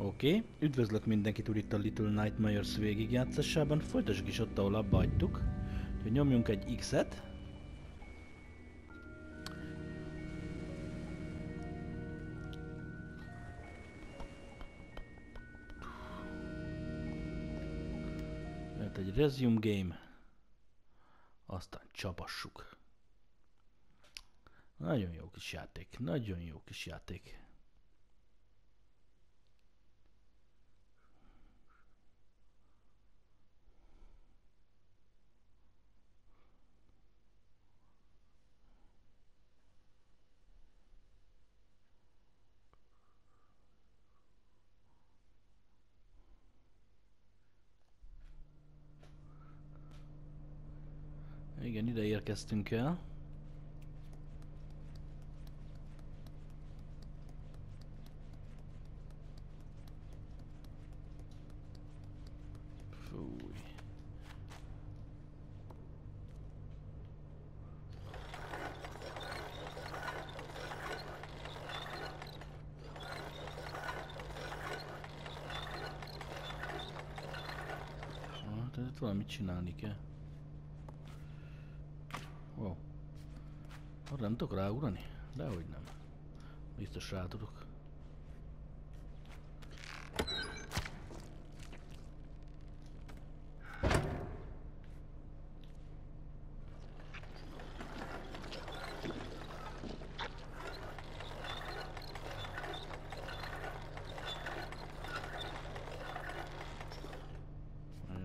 Oké, okay. üdvözlök mindenkit úr itt a Little Nightmares végigjátszásában. Folytassuk is ott, ahol abba hagytuk. Úgyhogy nyomjunk egy X-et. Lehet egy resume game. Aztán csapassuk. Nagyon jó kis játék, nagyon jó kis játék. Igen, ide érkeztünk el. Fúj. Ah, tehát itt valamit csinálni kell. Wow. Arra ráugrani? Dehogy nem. Biztos rá tudok.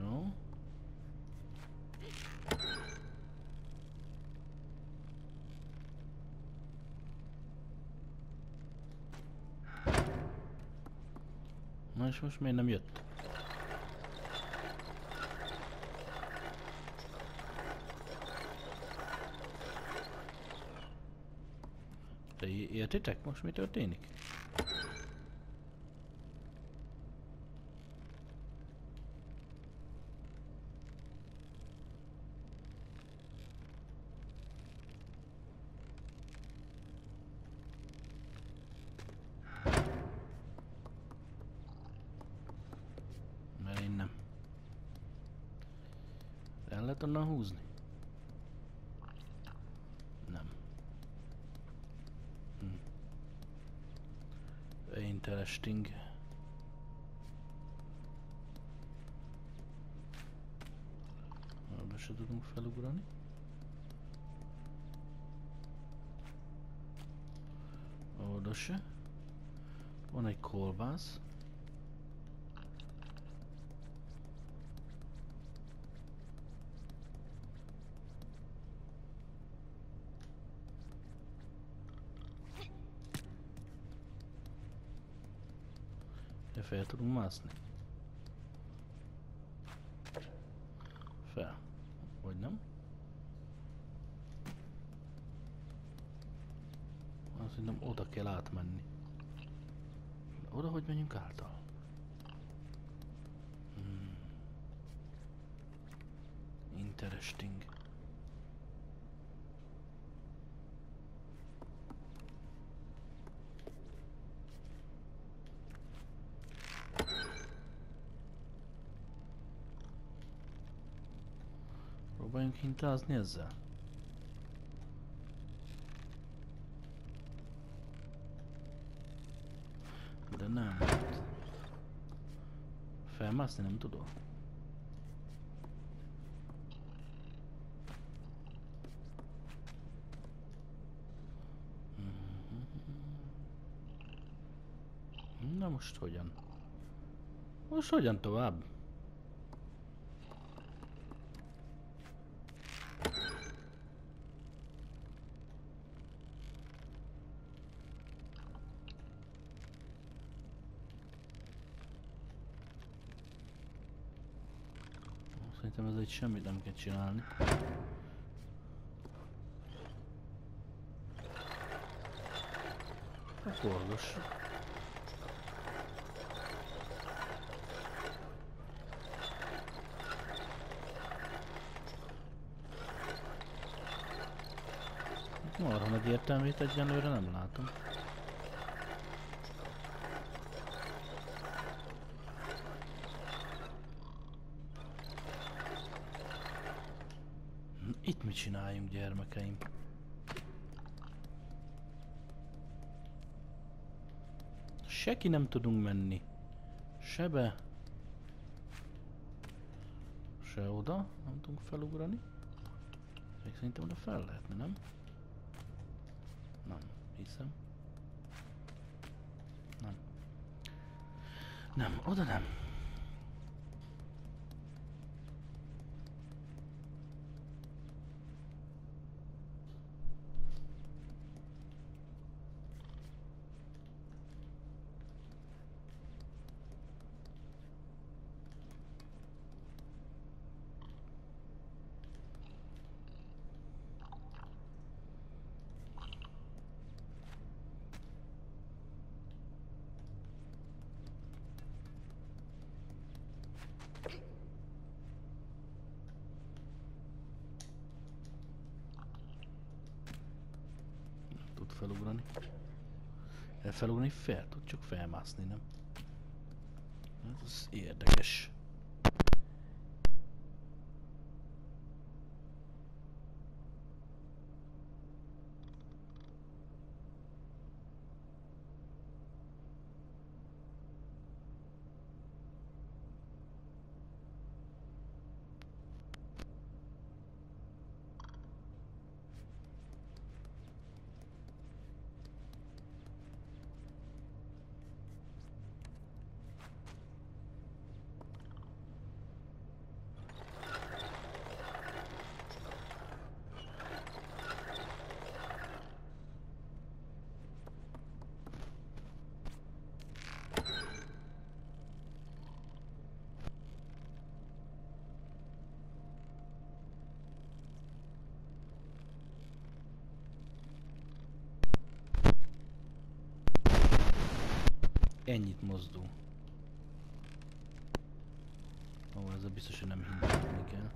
Jó. Na és most miért nem jött? De értitek most mi történik? Mert én nem. El lehet onnan húzni? Nem. Hm. Interesting. Arra se tudunk felugrani. Oda se. Van egy kolbász. Fel tudunk mászni? Fel. Vagy nem? Azt hiszem oda kell átmenni. Oda hogy menjünk által? Hmm. Interesting. Próbáljunk hintázni ezzel. De nem. Felmászni nem tudok. Na most hogyan? Most hogyan tovább? Egy semmit nem kell csinálni. Forgos. Marha nagy értelmét egyenlőre nem látom. Itt mit csináljunk, gyermekeim? Se ki nem tudunk menni. Se be. Se oda. Nem tudunk felugrani. Még szerintem oda fel lehetne, nem? Nem, hiszem. Nem. Nem, oda nem. Tud felugrani. El felugrani fel, tud csak felmászni, nem? Ez érdekes. Ennyit mozdul. Ó, ez a biztos, hogy nem hintetni kell.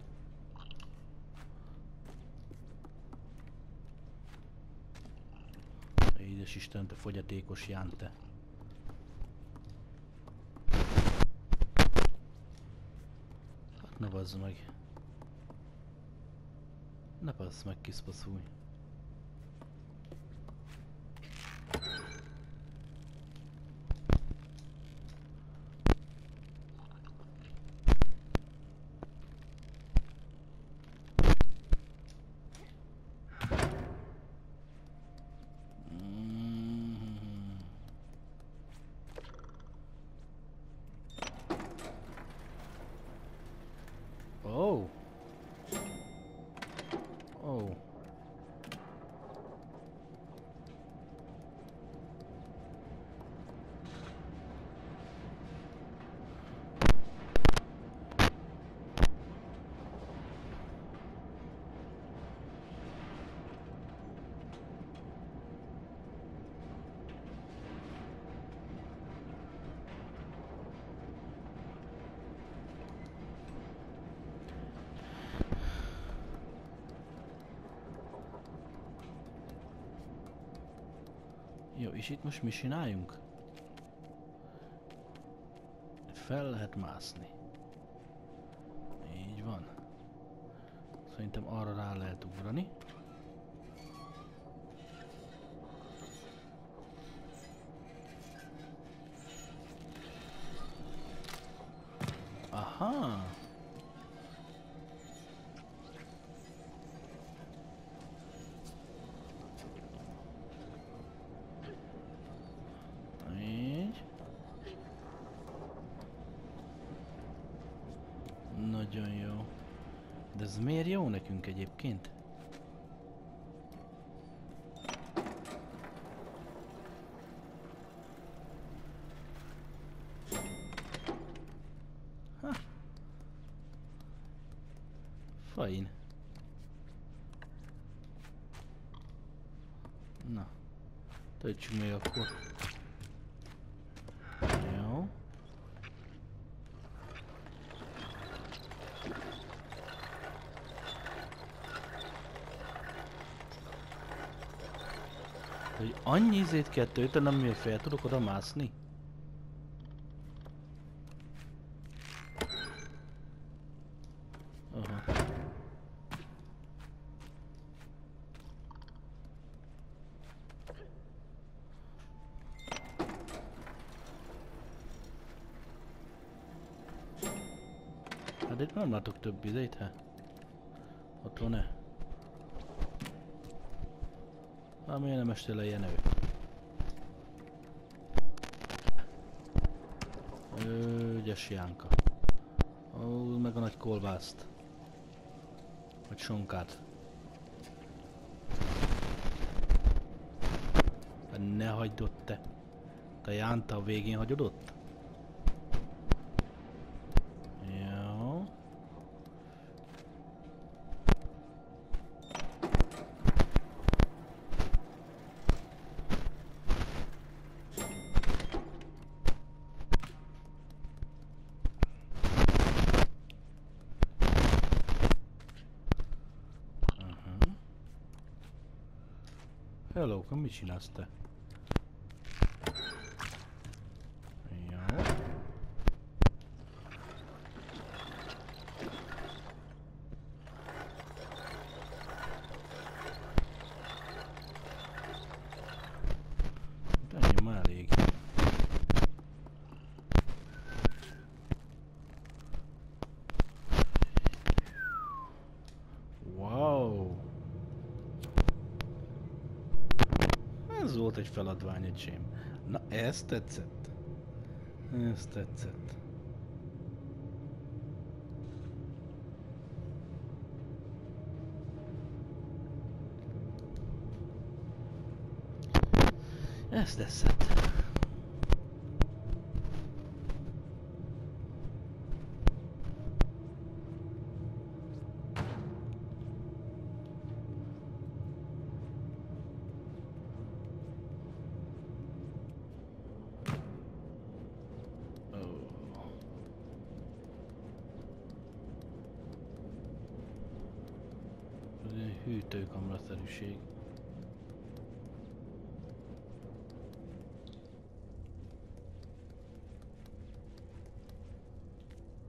Édes Isten, te fogyatékos Ján, te. Hát ne bazd meg. Ne passz meg, kis Jó, és itt most mi csináljunk? Fel lehet mászni. Így van. Szerintem arra rá lehet ugrani. Aha! Így. Nagyon jó. Miért jó nekünk egyébként? Ha. Fajn. Na. Töltsük még akkor. annyi izét kell töltenem, mivel fel tudok oda mászni? Aha. Hát itt nem látok több izét, ha? Ott van-e? Ám én nem este le ilyen. Ügyes Jánka. Ó, meg a nagy kolbászt. Vagy sonkát. Ne hagyd ott te. Te Jánta a végén hagyod ott? Jó. Aha. Hello, mit csinálsz te? Jó. De ennyi már elég. Wow! Ez volt egy feladvány, öcsém. Na, ez tetszett. Ez tetszett. Ez tetszett. Ó. Ez ilyen hűtőkamraszerűség.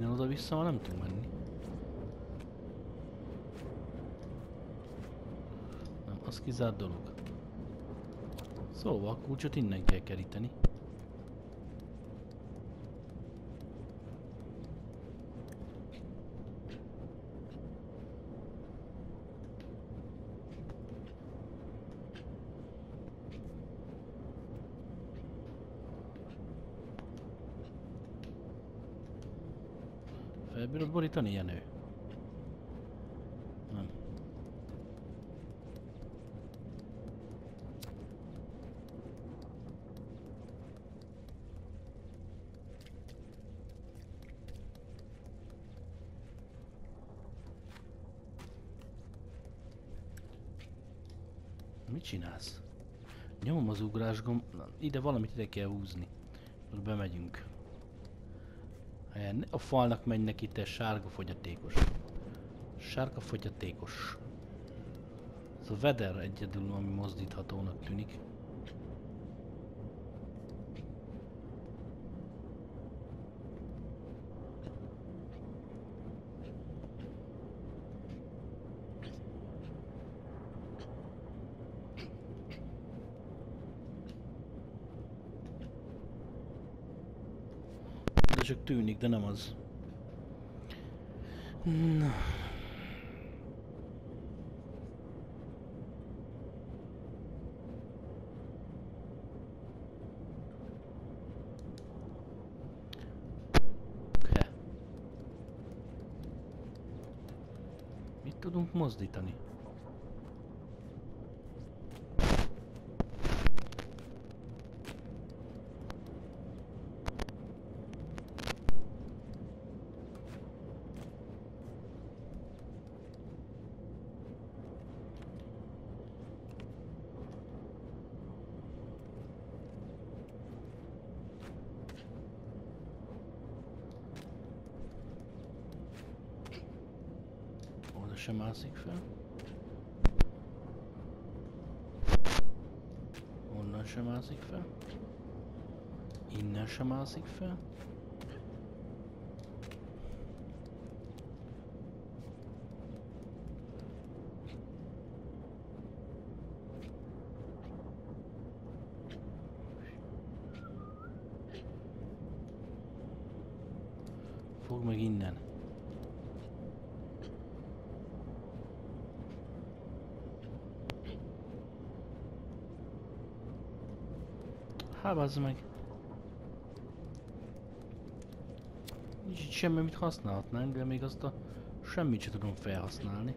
Innen oda-vissza már nem tudunk menni. Nem, az kizárt dolog. Szóval a kulcsot innen kell keríteni. Borítani, Jenő? Nem. Mit csinálsz? Nyomom az ugrás gomb... Na, ide valamit ide kell húzni. Most bemegyünk. Helyen ne- A falnak menj neki, te sárga fogyatékos. Sárga fogyatékos. Ez a veder egyedül, ami mozdíthatónak tűnik. De csak tűnik, de nem az. Na. He. Mit tudunk mozdítani? Sem mászik fel. Onnan sem mászik fel. Innen sem mászik fel. Fog meg innen. Hát bazd meg. Nincs itt semmi, amit használhatnánk, de még azt a semmit sem tudom felhasználni.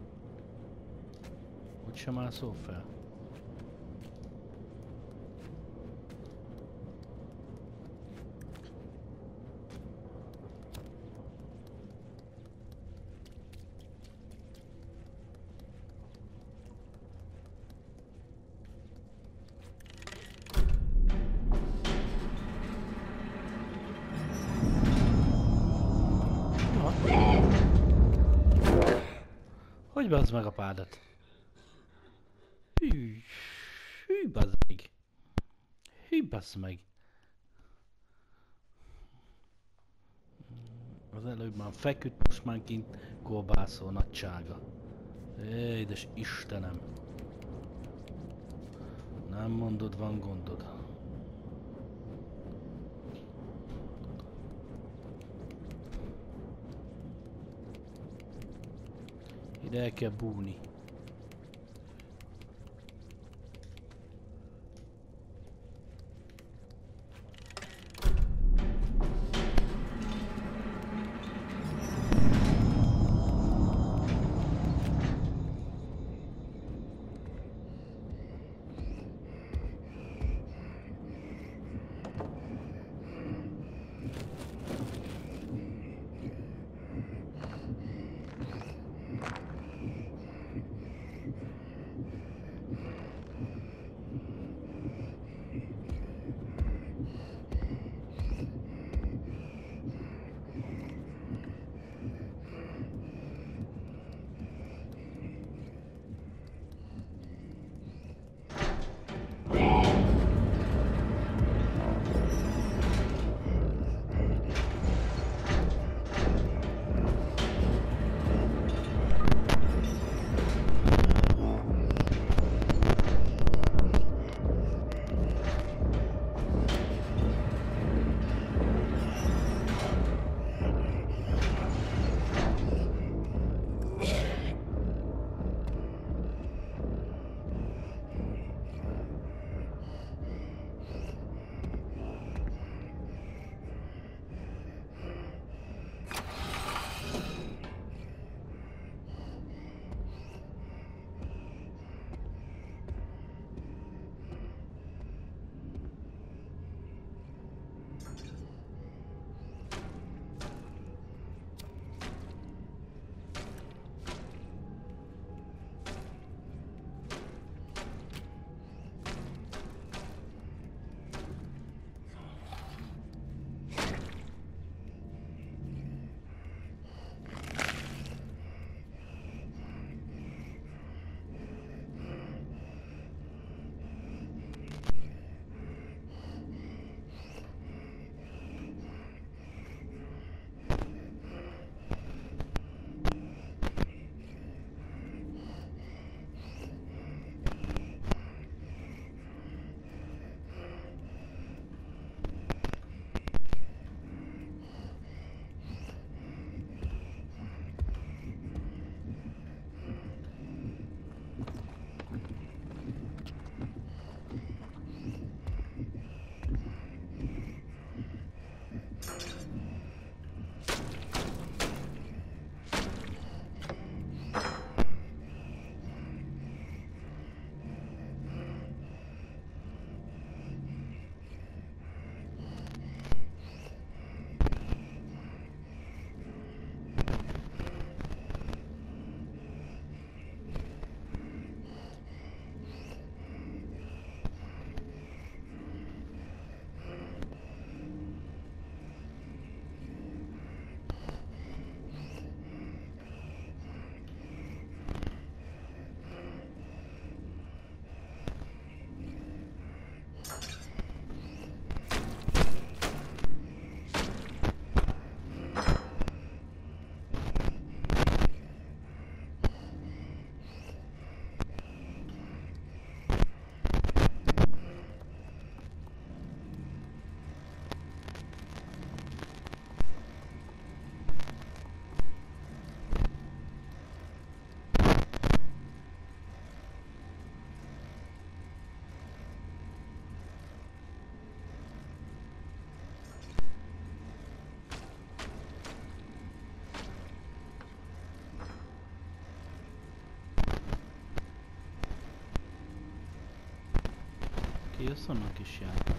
Hogy sem áll szó fel. Bazd meg a pádat? Hű, hű bazd meg. Hű bazd meg. Az előbb már feküdt, most már kint kolbászol nagysága. Édes Istenem. Nem mondod, van gondod. Ide el kell búgni. Jössz onnan kis jár.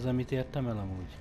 Most ezzel mit értem el amúgy?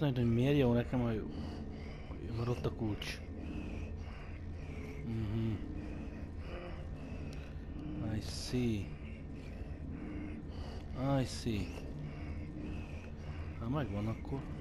Azt mondja, hogy miért jó nekem, hogy van ott a kulcs. Mhm. I see. I see. Ha megvan akkor. De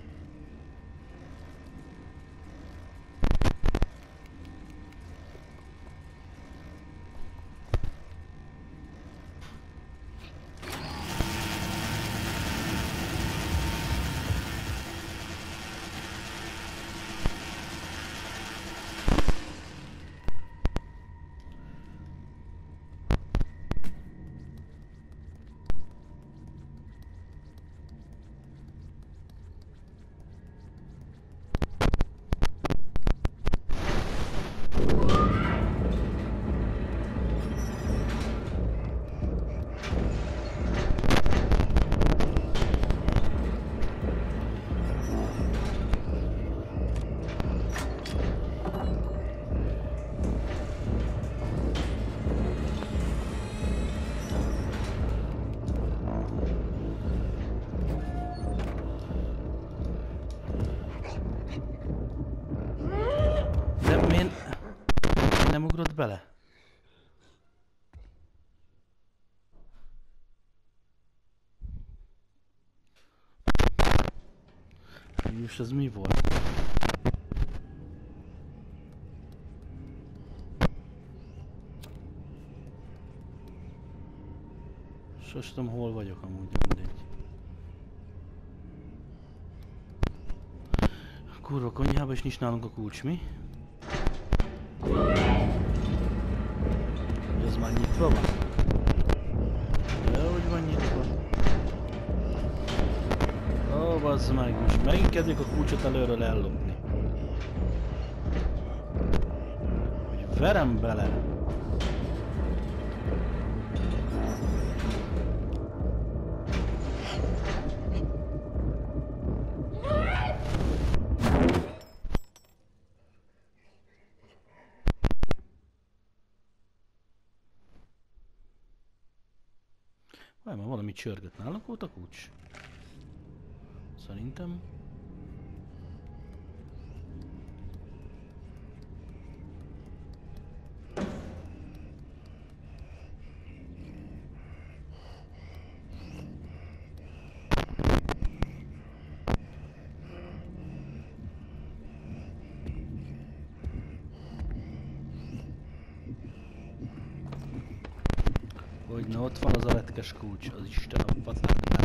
Most ez mi volt? Sose tudom hol vagyok amúgy, de mindegy. A kurva konyhába is nincs nálunk a kulcs, mi? Ez már nyitva van? Ó, meg, most megint kezdjük a kulcsot előről ellopni. Hogy verem bele. Várj már, valami csörgött nálunk volt a kulcs? Szerintem. Hogy na ott van az a retkes kulcs, az Isten a pacát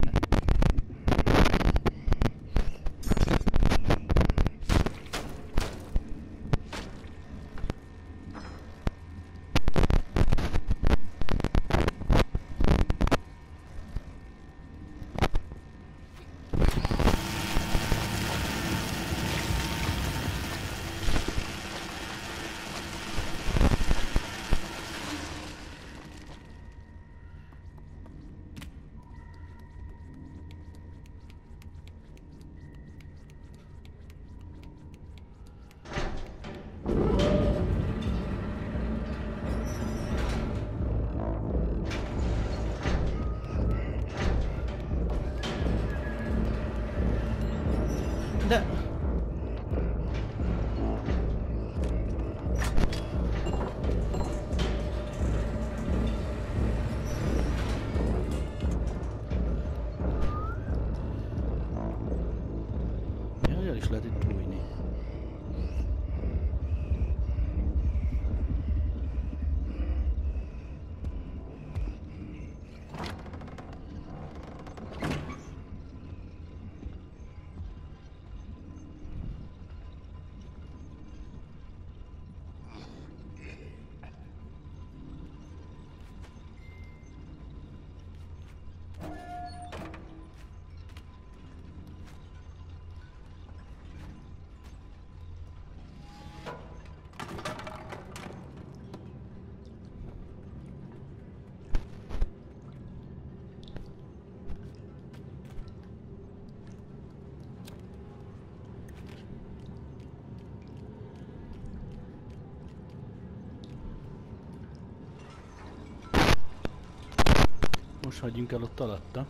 你的 hagyjunk el ott alatta.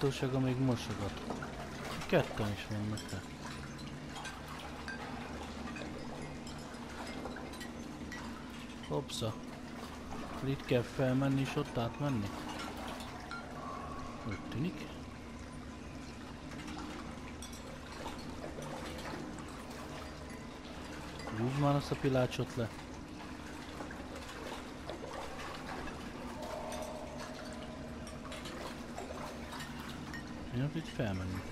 Olyan méltósága még mosogat. Ketten is vannak -e. Hopsa. Itt kell felmenni és ott átmenni? Úgy tűnik. Húzd már azt a pilácsot le. Én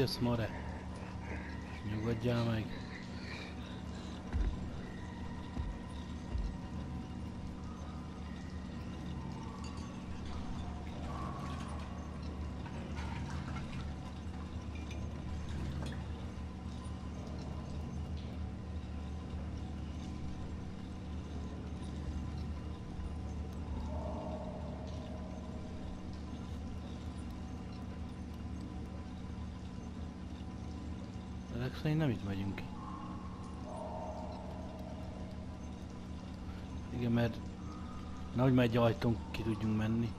ott itt felmenni. vagy ez, Mare? Nyugodjál meg. Ezek szerint nem itt ki. Igen, mert nehogy már egy ajtón ki tudjunk menni.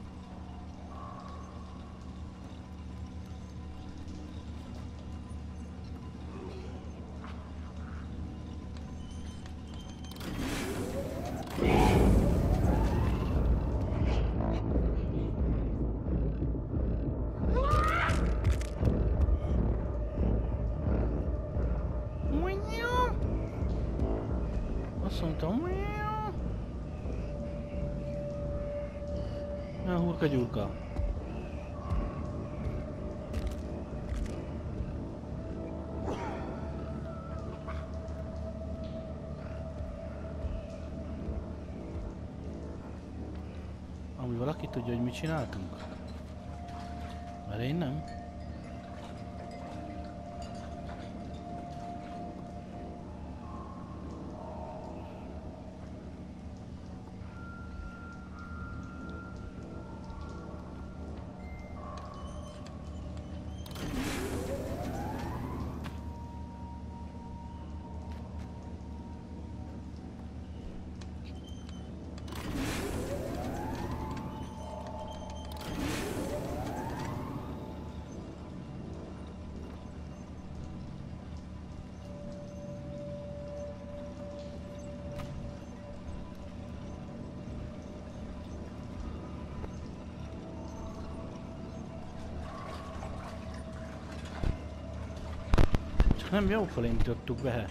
Valaki tudja, hogy mit csináltunk? Nem jó felé nyitottuk be.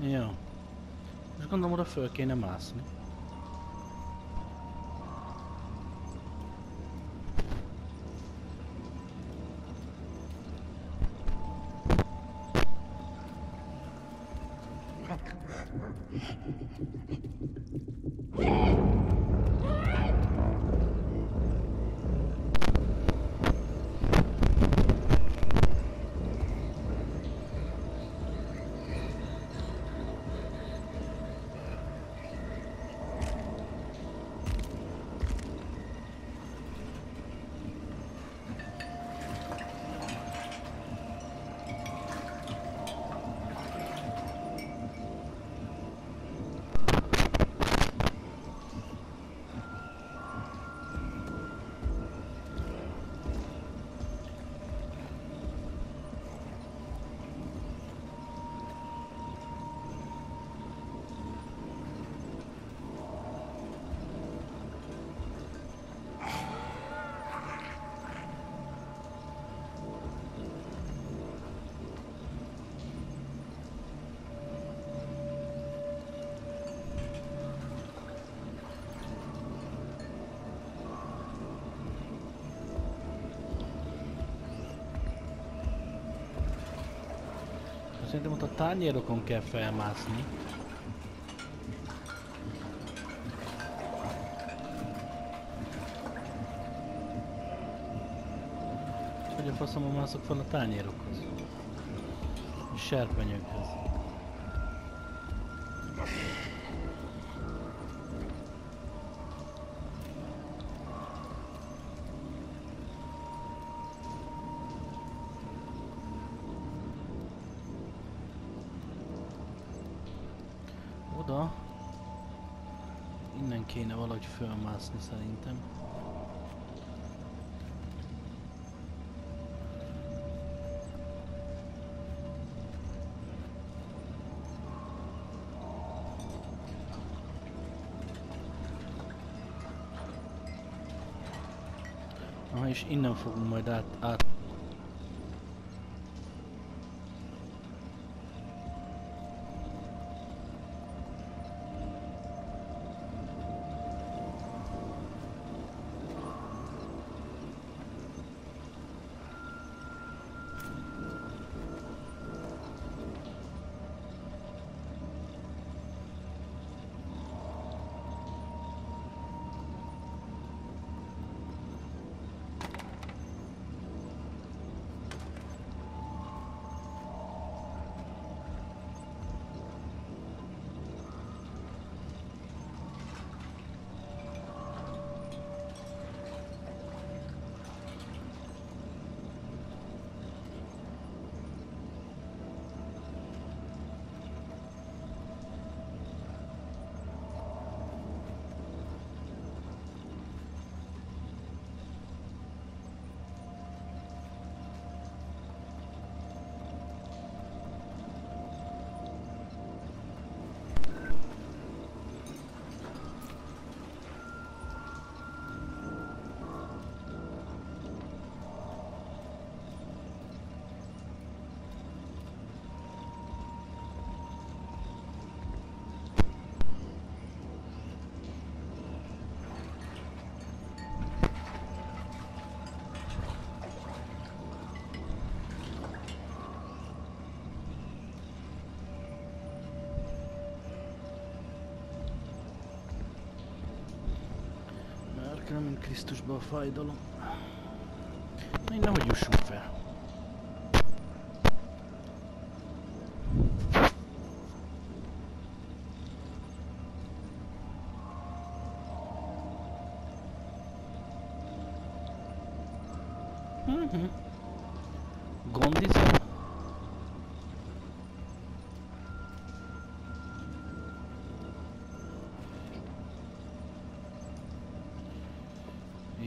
Jó. Most gondolom oda föl kéne mászni. Szerintem ott a tányérokon kell felmászni. Hogy a faszomon mászok fel a tányérokhoz. És serpenyőkhez. Fölmászni szerintem. Aha, és innen fogunk majd át, át Márkra, mint Krisztusba a fájdalom. Na, innen hogy jussunk fel? Mhm.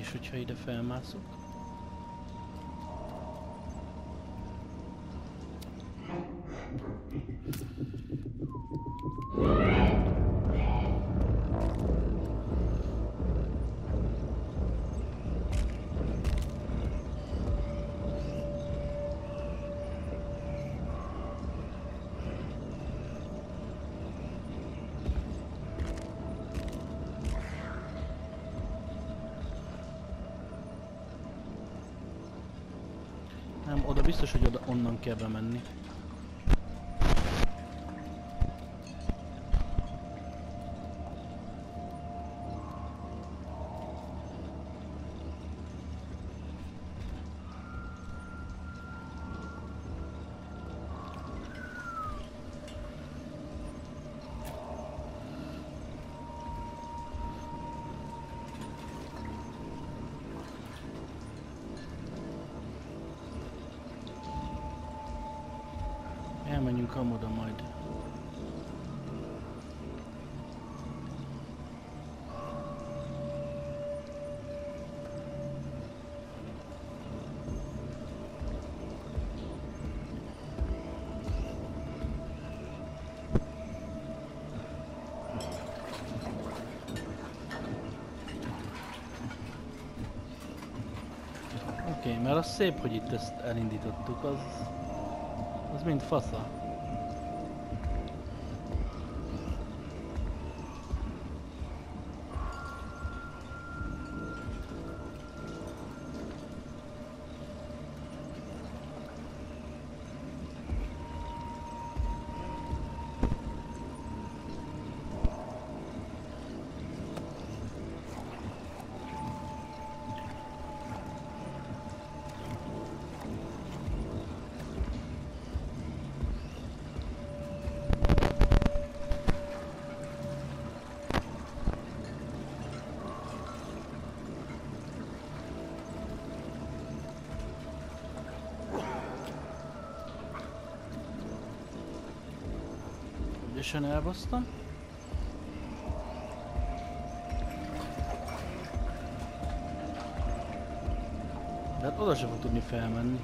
És hogyha ide biztos, hogy oda onnan kell bemenni. Az szép, hogy itt ezt elindítottuk, az, az mind fasza. Ügyesen elbasztam. De hát oda sem fog tudni felmenni.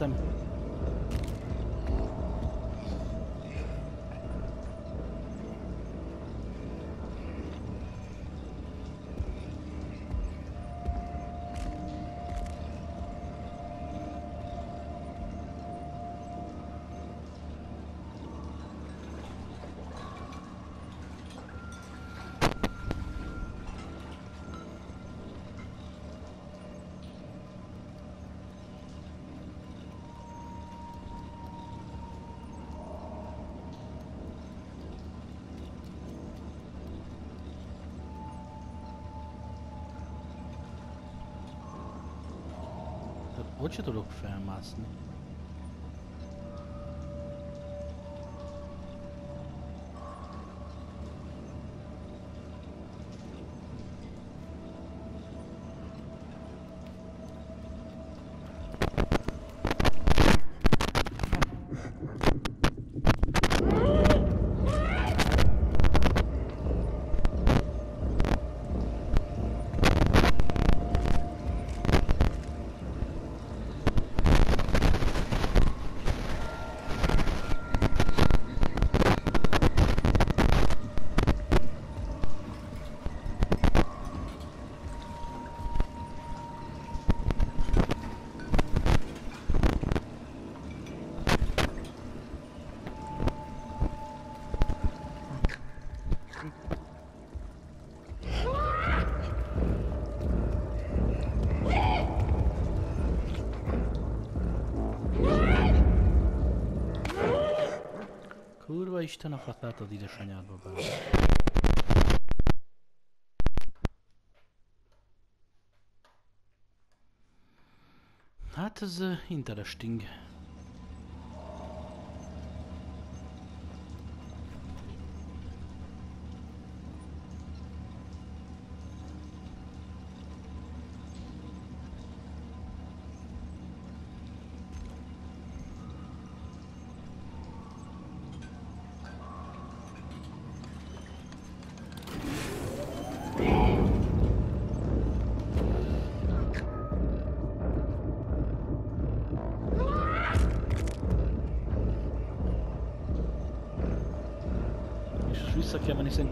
Nem Ott se tudok felmászni. Isten, a fatát az édesanyádba bele. Hát ez uh, interesting.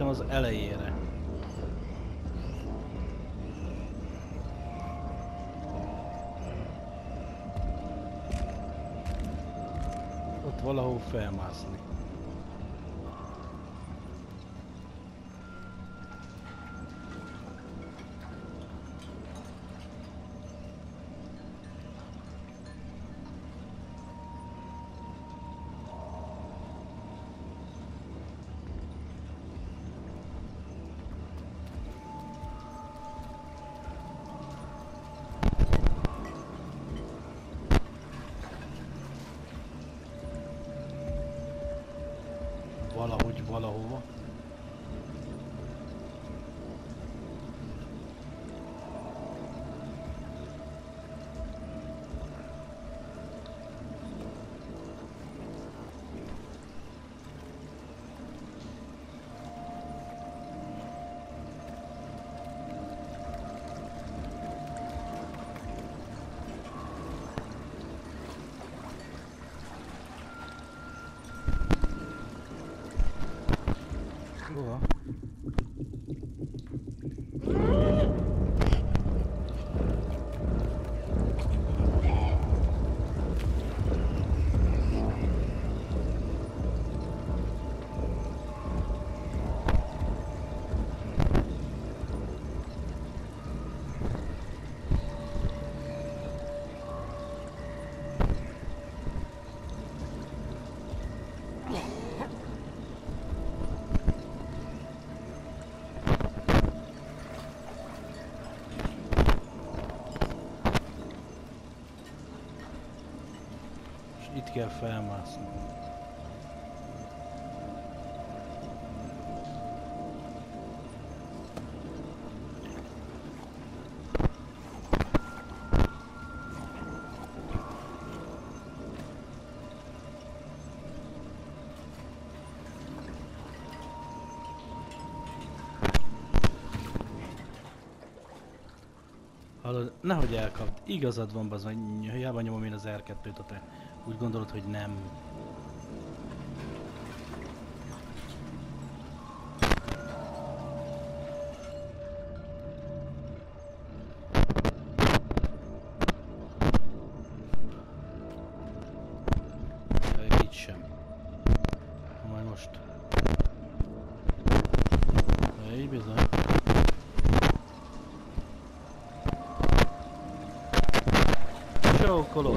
Szerintem az elejére. Ott valahol felmászni. Itt kell felmászni. Hallod, nehogy elkapd. Igazad van, bazd meg, hiába nyomom én az R2-t, ha te úgy gondolod, hogy nem. Ja, Így sem. Majd most. Ja, Így bizony. Csókoló.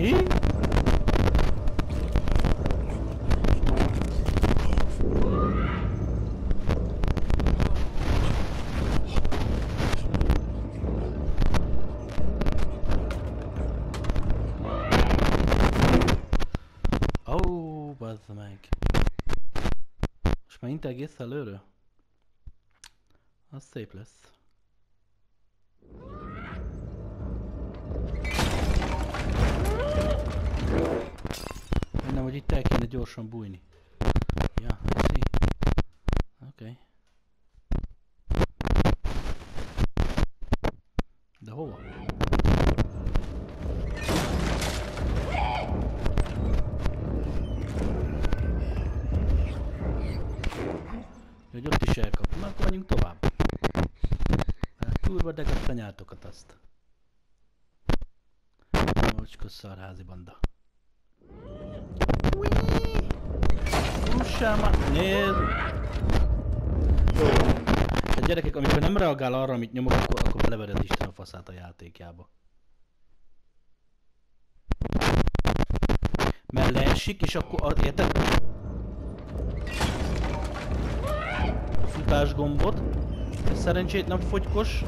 Mi? Ó, oh, bazd meg. Most már inte egész előre? Az szép lesz. Nem, hogy itt el kéne gyorsan bújni. Ja, I see. Oké. Okay. De hova? Hogy ott is elkap. Na, akkor menjünk tovább. Hát a nyártokat azt. Mocska szarházi banda. Fussál már! Nézd! Hát gyerekek, amikor nem reagál arra, amit nyomok, akkor, akkor belevered Isten a faszát a játékjába. Mert leesik, és akkor, a- érted? A futás gombot. Szerencsét nem fogykos.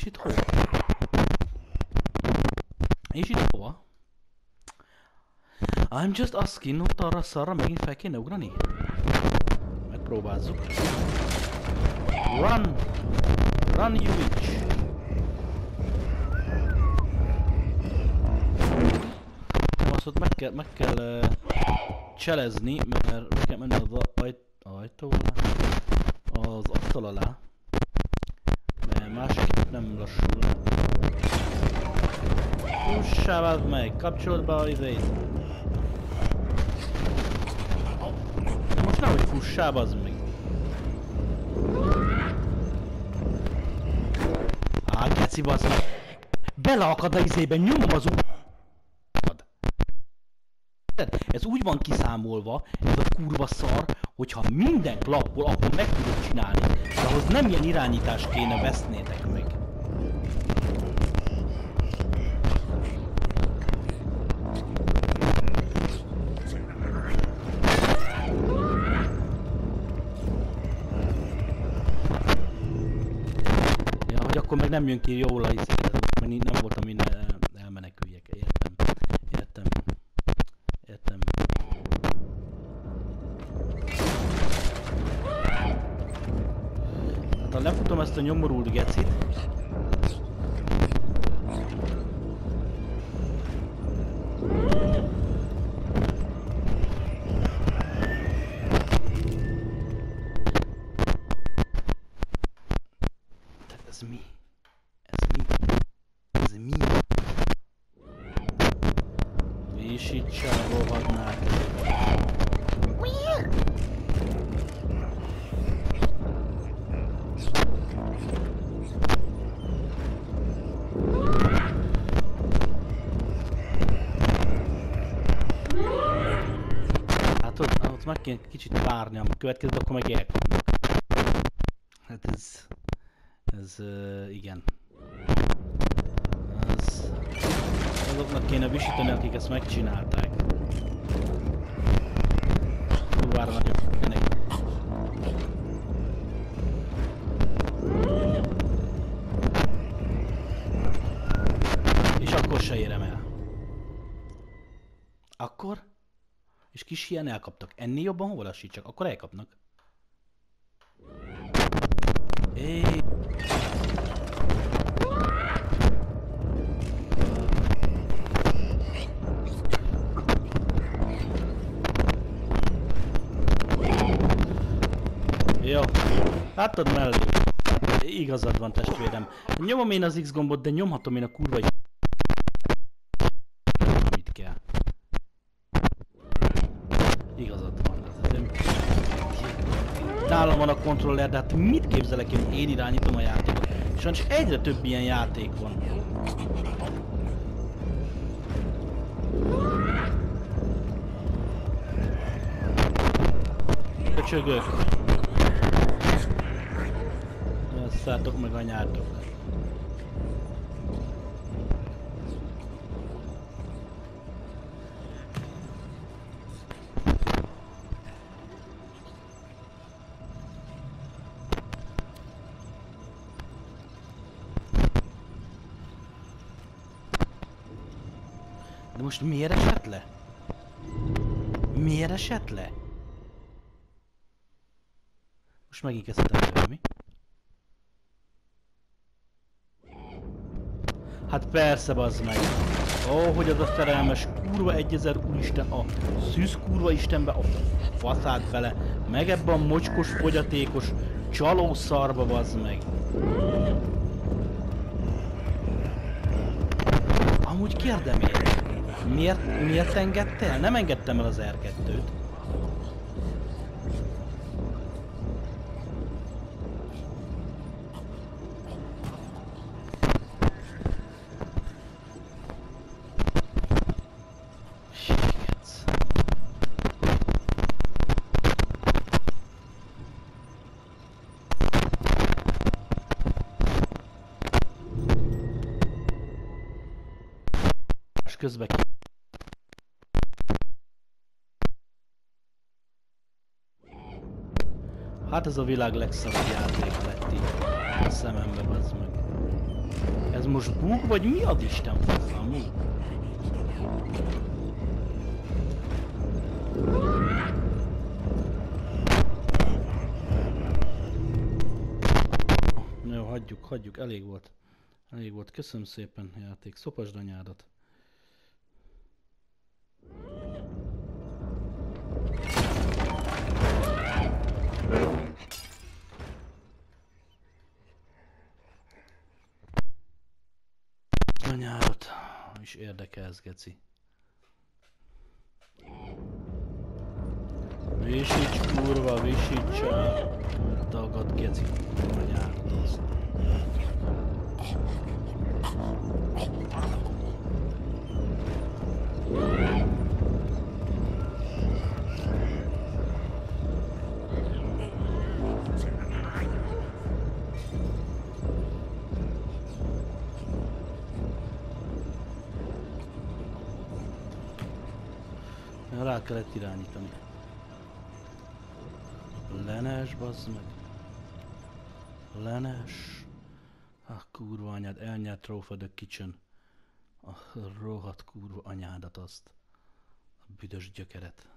És itt hova? És itt hova? I'm just asking, ott arra szarra megint fel kéne ugrani? Megpróbázzuk. Run! Run, you witch! Azt meg kell, meg kell uh, cselezni, mert meg kell menni nem lassul. Fussál vázd meg, kapcsold be a izét. De most nehogy fussál, bazd meg. Á, geci, bazd meg. Beleakad a izébe, nyomom az? Ez úgy van kiszámolva, ez a kurva szar, hogyha minden klapból, akkor meg tudod csinálni. De ahhoz nem ilyen irányítás kéne, vesznétek meg. Hogy akkor meg nem jön ki jól a izé, mert nem voltam minden el- elmeneküljek, értem. Értem. Értem. Hát ha lefutom ezt a nyomorult gecit, kéne kicsit várni, a következőt akkor meg elkapnak. Hát ez... Ez... Igen. Az... Azoknak kéne visítani, akik ezt megcsinálták. Kurvára nagyon ennek. És akkor se érem el. Akkor? És kis ilyen elkaptak. Ennél jobban hol lassítsak? Akkor elkapnak. Éj. Jó. Látod mellé. Igazad van testvérem. Nyomom én az X gombot, de nyomhatom én a kurva is. Mit kell. Igazad van. Ez nem... Nálam van a kontroller, de hát mit képzelek én, én irányítom a játékot? Sajnos egyre több ilyen játék van. Köcsögök. Basszátok meg anyátok. Most miért esett le? Miért esett le? Most megint kezdett el mi? Hát persze, bazd meg. Ó, hogy az a szerelmes kurva egyezer úristen, a szűz kurva istenbe, a faszád vele, meg ebben a mocskos, fogyatékos, csaló szarba, bazd meg. Amúgy kérdem én, miért, miért engedte el? Nem engedtem el az R2-t. Ki... Hát ez a világ legszarabb játék lett így a szemembe, bazd meg. Ez most bug, vagy mi az Isten faszam, mi? Jó, hagyjuk, hagyjuk, elég volt. Elég volt, köszönöm szépen játék, szopasd. Anyádat, érdekelsz, geci. Visíts, kurva, visíts el. Dagad, geci. Anyádat, azt. Rá kellett irányítani. Lenes, bazd meg. Lenes. Ah, kurva anyád, elnyert Trophy the Kitchen. A rohadt kurva anyádat azt. A büdös gyökeret.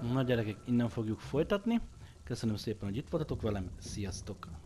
Na gyerekek, innen fogjuk folytatni. Köszönöm szépen, hogy itt voltatok velem. Sziasztok!